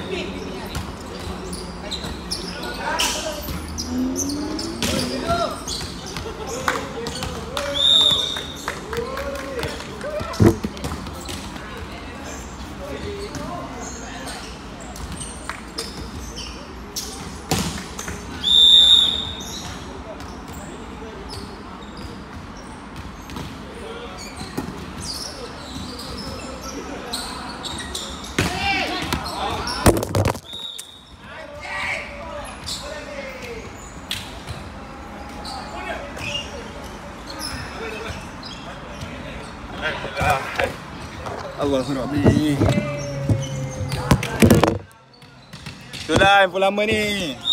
that bitch. Allah Rabbi. Itulah info lama ni.